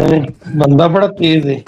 नहीं बंदा बड़ा तेज है